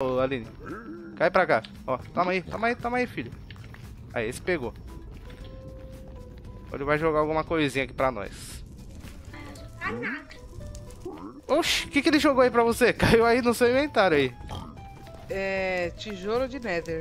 ô, Aline. Cai pra cá. Ó, toma aí, toma aí, toma aí, filho. Aí, esse pegou. Ele vai jogar alguma coisinha aqui pra nós. Oxi, o que, que ele jogou aí pra você? Caiu aí no seu inventário aí. É. Tijolo de Nether.